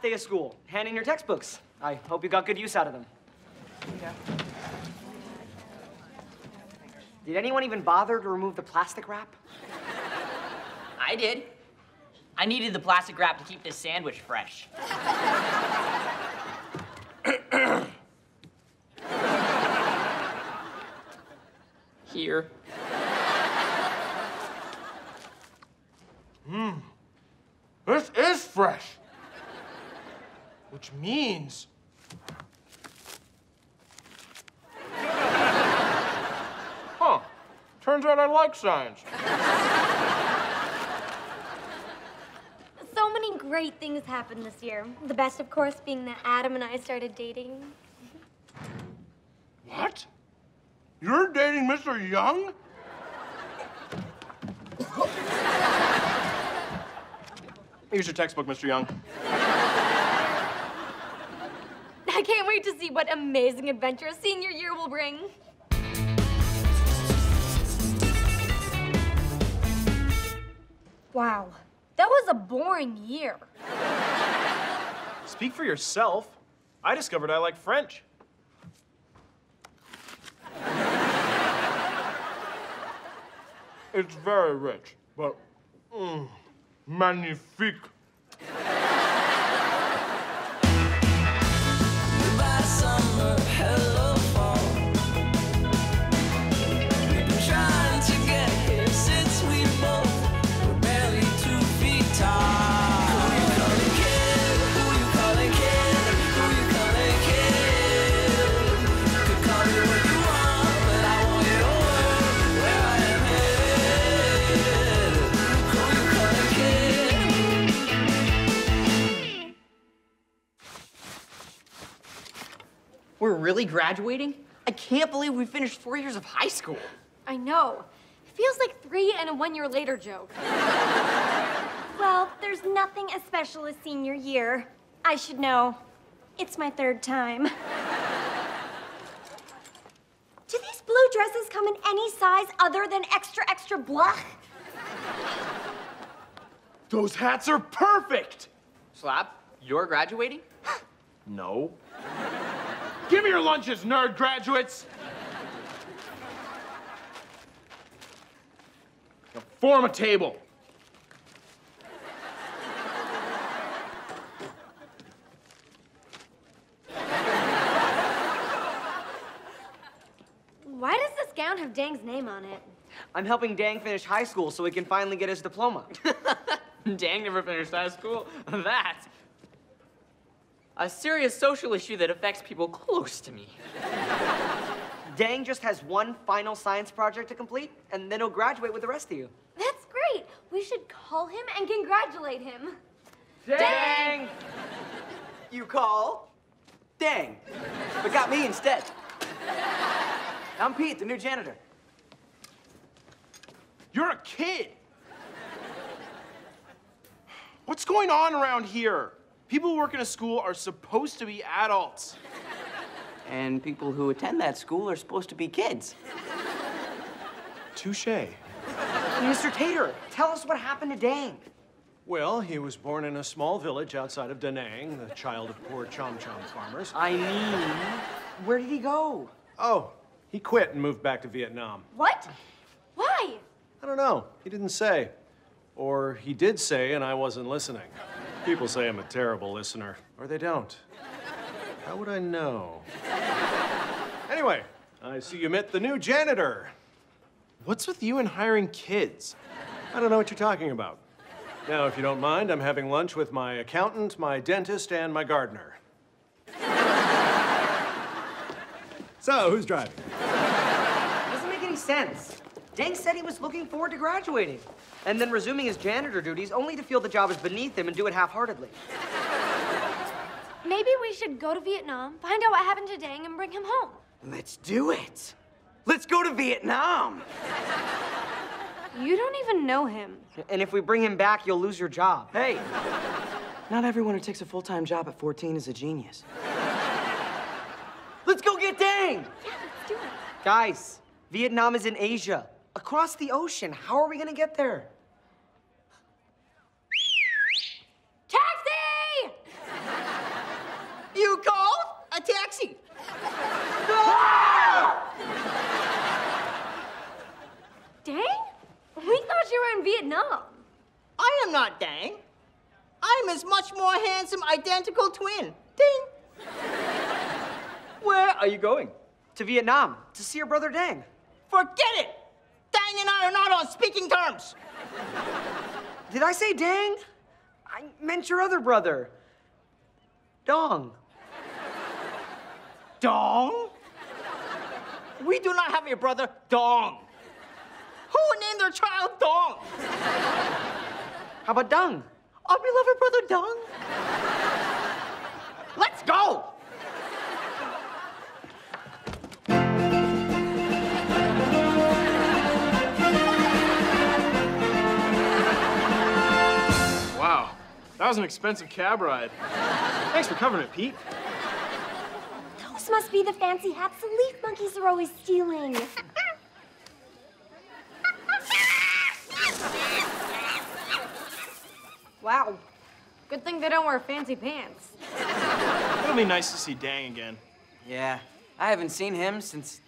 last day of school. Hand in your textbooks. I hope you got good use out of them. Did anyone even bother to remove the plastic wrap? I did. I needed the plastic wrap to keep this sandwich fresh. Here. Mmm. This is fresh. Which means. Huh. Turns out I like science. So many great things happened this year. The best, of course, being that Adam and I started dating. What? You're dating Mr. Young? Here's your textbook, Mr. Young. I can't wait to see what amazing adventure senior year will bring. Wow, that was a boring year. Speak for yourself. I discovered I like French. It's very rich, but mm, magnifique. We're really graduating? I can't believe we finished four years of high school. I know. It feels like three and a one year later joke. Well, there's nothing as special as senior year. I should know. It's my third time. Do these blue dresses come in any size other than extra, extra blah? Those hats are perfect! Slab, you're graduating? No. Give me your lunches, nerd graduates. Now form a table. Why does this gown have Dang's name on it? I'm helping Dang finish high school so he can finally get his diploma. Dang never finished high school. That. A serious social issue that affects people close to me. Dang just has one final science project to complete, and then he'll graduate with the rest of you. That's great. We should call him and congratulate him. Dang! You call? Dang. But got me instead. I'm Pete, the new janitor. You're a kid. What's going on around here? People who work in a school are supposed to be adults. And people who attend that school are supposed to be kids. Touche. Mr. Tater, tell us what happened to Dang. Well, he was born in a small village outside of Da Nang, the child of poor Chom Chom farmers. I mean, where did he go? Oh, he quit and moved back to Vietnam. What? Why? I don't know. He didn't say. Or he did say, and I wasn't listening. People say I'm a terrible listener, or they don't. How would I know? Anyway, I see you met the new janitor. What's with you and hiring kids? I don't know what you're talking about. Now, if you don't mind, I'm having lunch with my accountant, my dentist, and my gardener. So, who's driving? Doesn't make any sense. Dang said he was looking forward to graduating, and then resuming his janitor duties only to feel the job is beneath him and do it half-heartedly. Maybe we should go to Vietnam, find out what happened to Dang, and bring him home. Let's do it. Let's go to Vietnam. You don't even know him. And if we bring him back, you'll lose your job. Hey, not everyone who takes a full-time job at 14 is a genius. Let's go get Dang! Yeah, let's do it. Guys, Vietnam is in Asia, Across the ocean. How are we gonna get there? Taxi! you called a taxi. dang? We thought you were in Vietnam. I am not dang. I'm his much more handsome, identical twin. Ding! Where are you going? To Vietnam, to see your brother Dang. Forget it! Dang and I are not on speaking terms. Did I say Dang? I meant your other brother. Dong. Dong? We do not have a brother, Dong. Who would name their child Dong? How about Dung? Our beloved brother Dong? Let's go! Was an expensive cab ride. Thanks for covering it, Pete. Those must be the fancy hats the leaf monkeys are always stealing. Wow. Good thing they don't wear fancy pants. It'll be nice to see Dang again. Yeah, I haven't seen him since,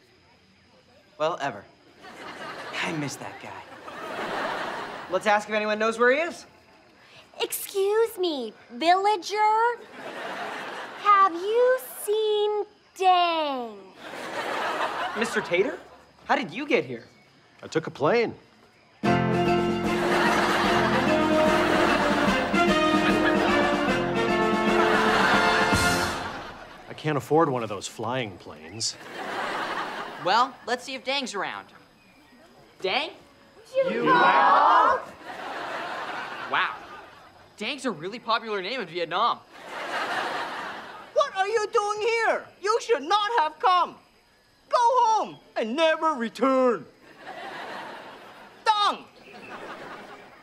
well, ever. I miss that guy. Let's ask if anyone knows where he is. Excuse me, villager? Have you seen Dang? Mr. Tater? How did you get here? I took a plane. I can't afford one of those flying planes. Well, let's see if Dang's around. Dang? You wow. Dang's a really popular name in Vietnam. What are you doing here? You should not have come. Go home and never return. Dong,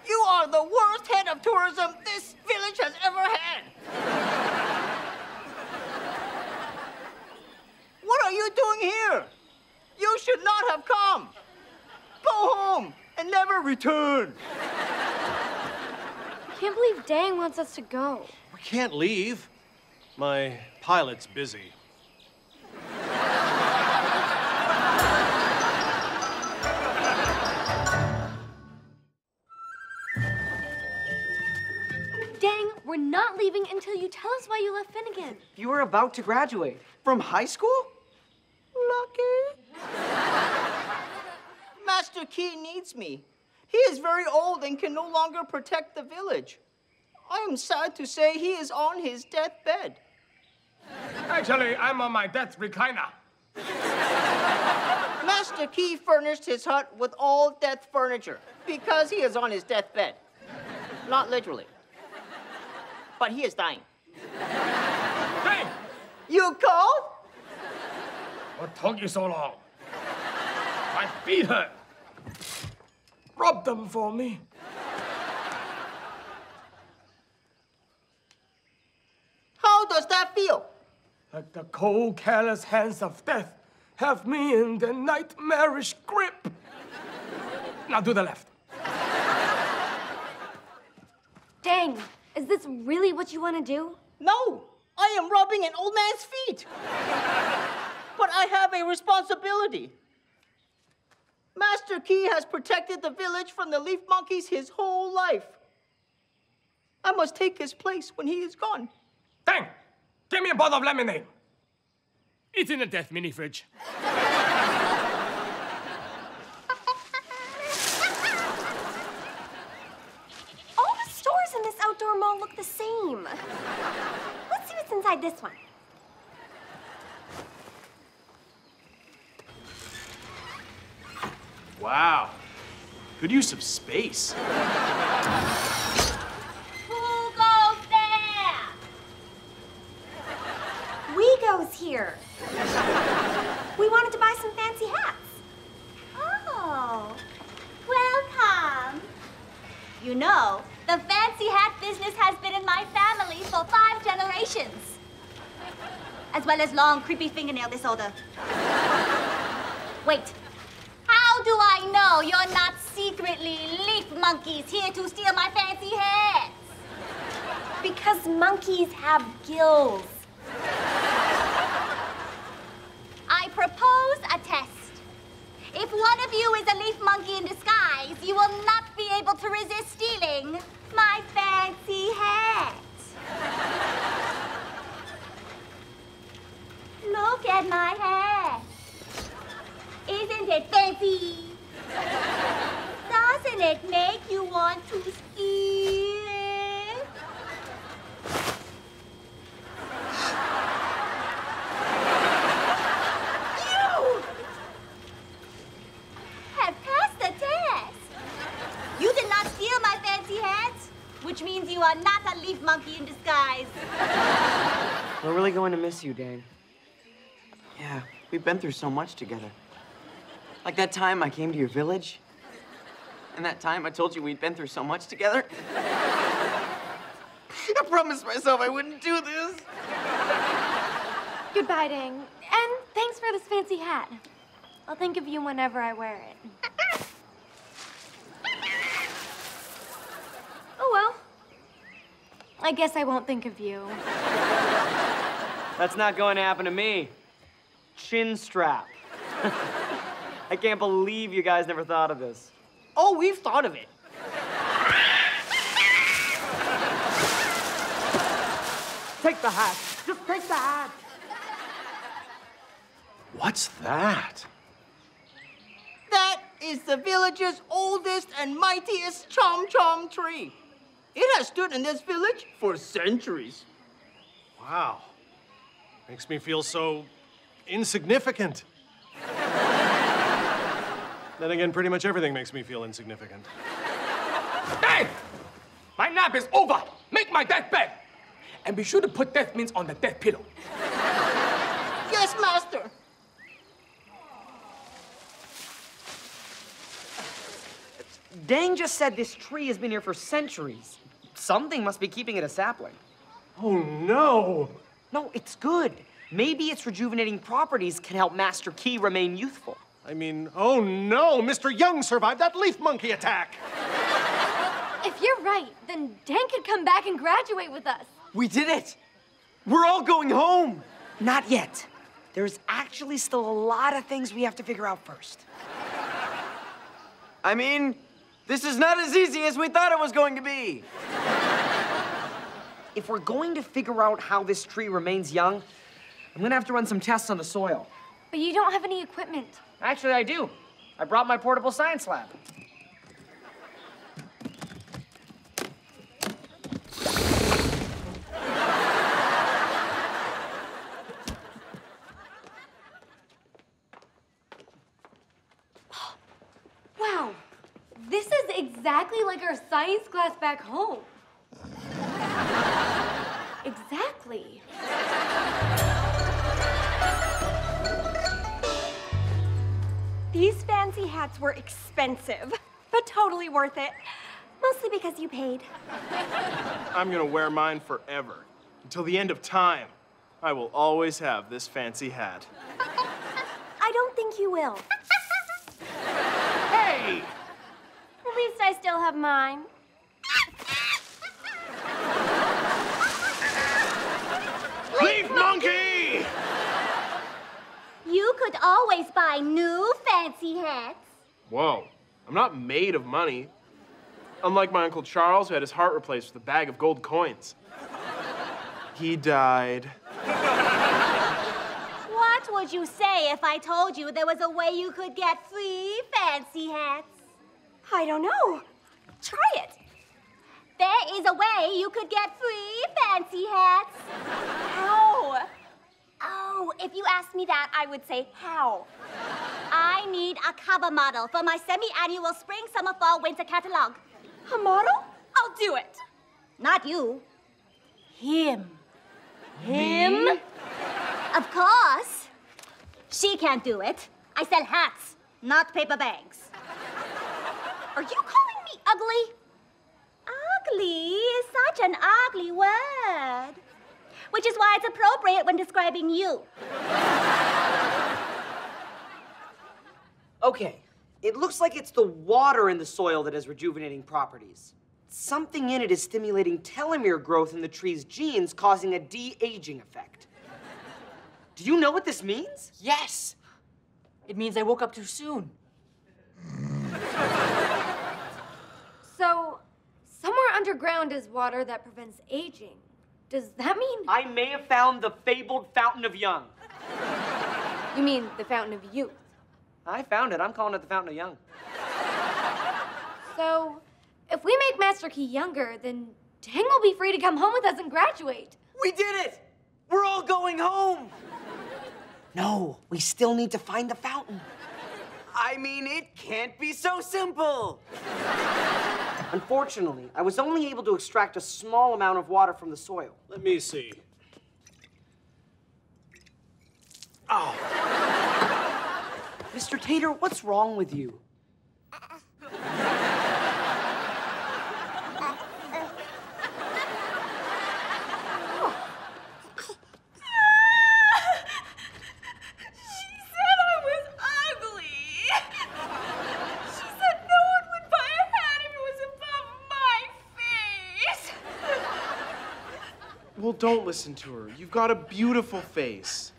you are the worst head of tourism this village has ever had. What are you doing here? You should not have come. Go home and never return. I can't believe Dang wants us to go. We can't leave. My pilot's busy. Dang, we're not leaving until you tell us why you left Finnegan. You were about to graduate. From high school? Lucky. Master Ki needs me. He is very old and can no longer protect the village. I am sad to say he is on his deathbed. Actually, I'm on my death recliner. Master Ki furnished his hut with all death furniture because he is on his deathbed. Not literally. But he is dying. Hey, You called? what took you so long? My feet hurt. Rub them for me. How does that feel? Like the cold, callous hands of death have me in their nightmarish grip. Now do the left. Dang, is this really what you want to do? No, I am rubbing an old man's feet. but I have a responsibility. Master Ki has protected the village from the leaf monkeys his whole life. I must take his place when he is gone. Dang! Give me a bottle of lemonade. It's in the death mini fridge. All the stores in this outdoor mall look the same. Let's see what's inside this one. Wow. Good use of space. Who goes there? We goes here. We wanted to buy some fancy hats. Oh, welcome. You know, the fancy hat business has been in my family for five generations. As well as long, creepy fingernail disorder. Wait, how know you're not secretly leaf monkeys here to steal my fancy hats? Because monkeys have gills. I propose a test. If one of you is a leaf monkey in disguise, you will not be able to resist stealing my fancy hat. Look at my hat. Isn't it fancy? Doesn't it make you want to steal it? You have passed the test. You did not steal my fancy hat, which means you are not a leaf monkey in disguise. We're really going to miss you, Dang. Yeah, we've been through so much together. Like that time I came to your village. And that time I told you we'd been through so much together. I promised myself I wouldn't do this. Goodbye, Dang. And thanks for this fancy hat. I'll think of you whenever I wear it. Oh well. I guess I won't think of you. That's not going to happen to me. Chin strap. I can't believe you guys never thought of this. Oh, we've thought of it. Take the hat. Just take the hat. What's that? That is the village's oldest and mightiest chom chom tree. It has stood in this village for centuries. Wow. Makes me feel so insignificant. then again, pretty much everything makes me feel insignificant. Hey! My nap is over. Make my death bed. And be sure to put death mints on the death pillow. Yes, master. Dang just said this tree has been here for centuries. Something must be keeping it a sapling. Oh no! No, it's good. Maybe its rejuvenating properties can help Master Ki remain youthful. I mean, oh no! Mr. Young survived that leaf monkey attack! If you're right, then Dang could come back and graduate with us. We did it. We're all going home. Not yet. There's actually still a lot of things we have to figure out first. I mean, this is not as easy as we thought it was going to be. If we're going to figure out how this tree remains young, I'm gonna have to run some tests on the soil. But you don't have any equipment. Actually, I do. I brought my portable science lab. Wow. This is exactly like our science class back home. Exactly. These fancy hats were expensive, but totally worth it. Mostly because you paid. I'm gonna wear mine forever. Until the end of time. I will always have this fancy hat. I don't think you will. Hey! At least I still have mine. Leaf monkey! You could always buy new fancy hats. Whoa, I'm not made of money. Unlike my Uncle Charles, who had his heart replaced with a bag of gold coins. He died. What would you say if I told you there was a way you could get free fancy hats? I don't know. Try it. There is a way you could get free fancy hats. How? Oh, if you asked me that, I would say how. I need a cover model for my semi-annual spring, summer, fall, winter catalog. A model? I'll do it. Not you. Him. Him? Of course. She can't do it. I sell hats, not paper bags. Are you calling me ugly? Ugly is such an ugly word. Which is why it's appropriate when describing you. Okay, it looks like it's the water in the soil that has rejuvenating properties. Something in it is stimulating telomere growth in the tree's genes, causing a de-aging effect. Do you know what this means? Yes. It means I woke up too soon. So, somewhere underground is water that prevents aging. Does that mean I may have found the fabled Fountain of Young. you mean the fountain of youth? I found it. I'm calling it the Fountain of Young. So, if we make Master Ki younger, then Dang will be free to come home with us and graduate. We did it! We're all going home! No, we still need to find the fountain. I mean, it can't be so simple! Unfortunately, I was only able to extract a small amount of water from the soil. Let me see. Oh. Mr. Tater, what's wrong with you? She said I was ugly. She said no one would buy a hat if it was above my face. Well, don't listen to her. You've got a beautiful face.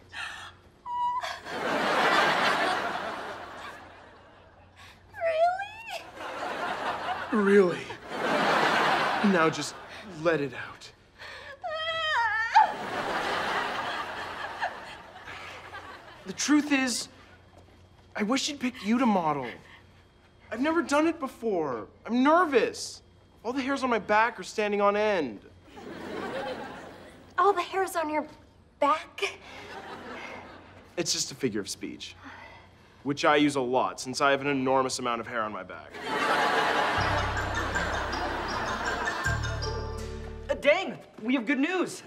Really? Really. Now just let it out. The truth is, I wish she'd picked you to model. I've never done it before. I'm nervous. All the hairs on my back are standing on end. All the hairs on your back? It's just a figure of speech, which I use a lot since I have an enormous amount of hair on my back. Uh, dang, we have good news.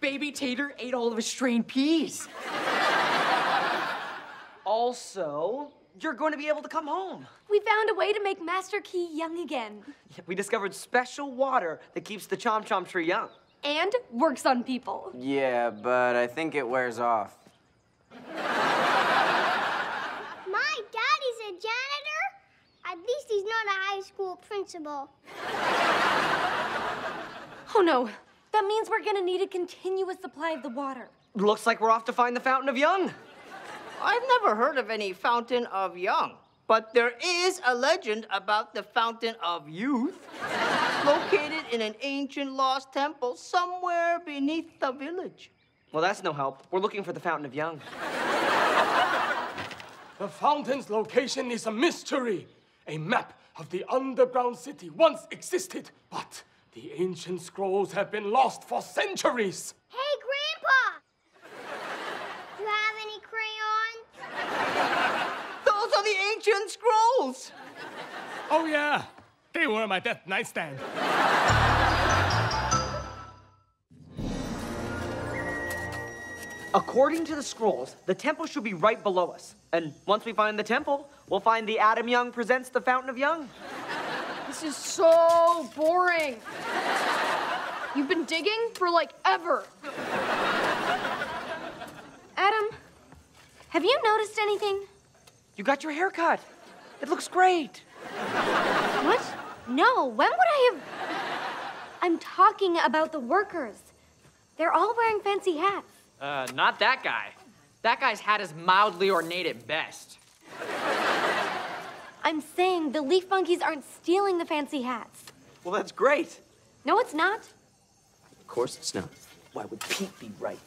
Baby Tater ate all of his strained peas. Also, you're going to be able to come home. We found a way to make Master Ki young again. We discovered special water that keeps the Chom Chom tree young. And works on people. Yeah, but I think it wears off. My daddy's a janitor? At least he's not a high school principal. Oh no, that means we're gonna need a continuous supply of the water. Looks like we're off to find the Fountain of Young. I've never heard of any fountain of young, but there is a legend about the fountain of youth, located in an ancient lost temple somewhere beneath the village. Well, that's no help. We're looking for the Fountain of Young. The fountain's location is a mystery. A map of the underground city once existed, but the ancient scrolls have been lost for centuries. Hey, Grandpa! Do you have any crayons? Those are the ancient scrolls! Oh, yeah. They were my death nightstand. According to the scrolls, the temple should be right below us. And once we find the temple, we'll find the Adam Young presents the Fountain of Young. This is so boring. You've been digging for like ever. Adam, have you noticed anything? You got your hair cut. It looks great. What? No, when would I have. I'm talking about the workers. They're all wearing fancy hats. Uh, not that guy. That guy's hat is mildly ornate at best. I'm saying the leaf monkeys aren't stealing the fancy hats. Well, that's great. No, it's not. Of course it's not. Why would Pete be right?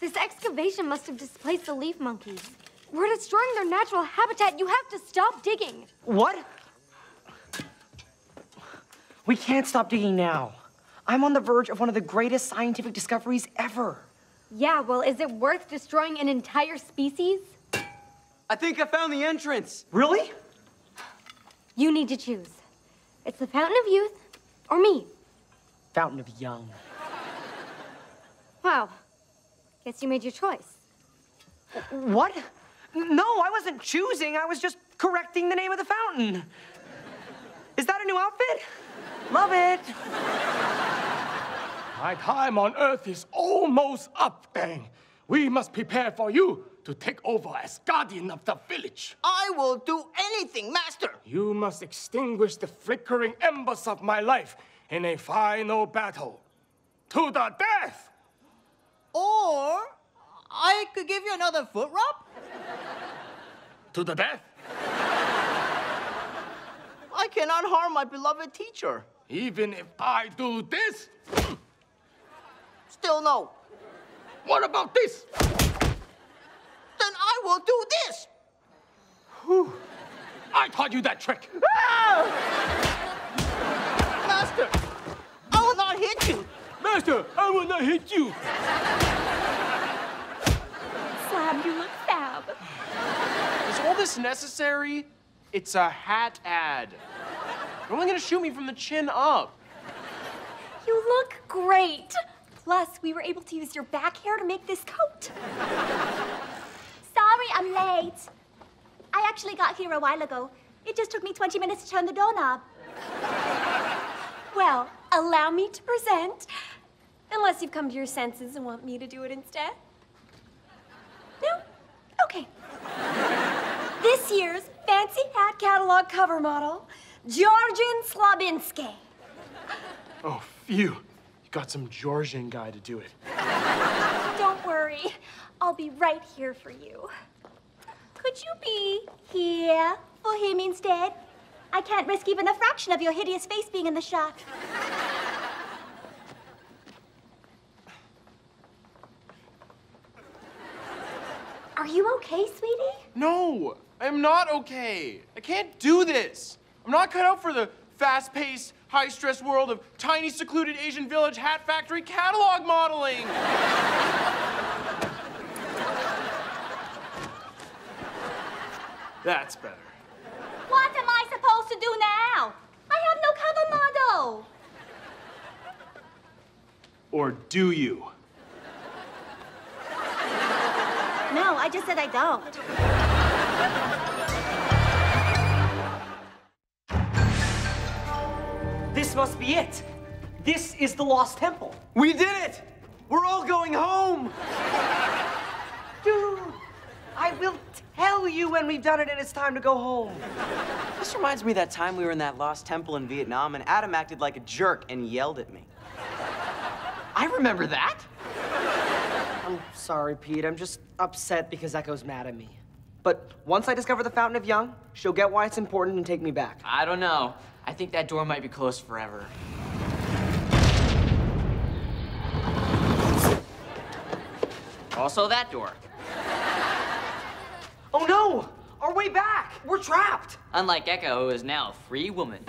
This excavation must have displaced the leaf monkeys. We're destroying their natural habitat. You have to stop digging. What? We can't stop digging now. I'm on the verge of one of the greatest scientific discoveries ever. Yeah, well, is it worth destroying an entire species? I think I found the entrance. Really? You need to choose. It's the Fountain of Youth or me. Fountain of Young. Wow. Guess you made your choice. What? No, I wasn't choosing. I was just correcting the name of the fountain. Is that a new outfit? Love it. My time on Earth is almost up, Dang. We must prepare for you to take over as guardian of the village. I will do anything, Master. You must extinguish the flickering embers of my life in a final battle. To the death! Or I could give you another foot rub. To the death! I cannot harm my beloved teacher. Even if I do this? Still no. What about this? Then I will do this. I taught you that trick. Master, I will not hit you. Master, I will not hit you. Slab, you look fab. Is all this necessary? It's a hat ad. You're only gonna shoot me from the chin up. You look great. Plus, we were able to use your back hair to make this coat. Sorry, I'm late. I actually got here a while ago. It just took me 20 minutes to turn the doorknob. Well, allow me to present. Unless you've come to your senses and want me to do it instead. No? Okay. This year's Fancy Hat Catalog cover model, Georgian Slabinski. Oh, phew. You got some Georgian guy to do it. Don't worry, I'll be right here for you. Could you be here for him instead? I can't risk even a fraction of your hideous face being in the shot. Are you okay, sweetie? No, I am not okay. I can't do this. I'm not cut out for the fast paced, high stress world of tiny, secluded Asian village hat factory catalog modeling. That's better. What am I supposed to do now? I have no cover model. Or do you? No, I just said I don't. Must be it. This is the Lost Temple. We did it! We're all going home! Dude, I will tell you when we've done it and it's time to go home. This reminds me of that time we were in that lost temple in Vietnam and Adam acted like a jerk and yelled at me. I remember that. I'm sorry, Pete. I'm just upset because Echo's mad at me. But once I discover the Fountain of Young, she'll get why it's important and take me back. I don't know. I think that door might be closed forever. Also, that door. Oh no! Our way back! We're trapped! Unlike Echo, who is now a free woman.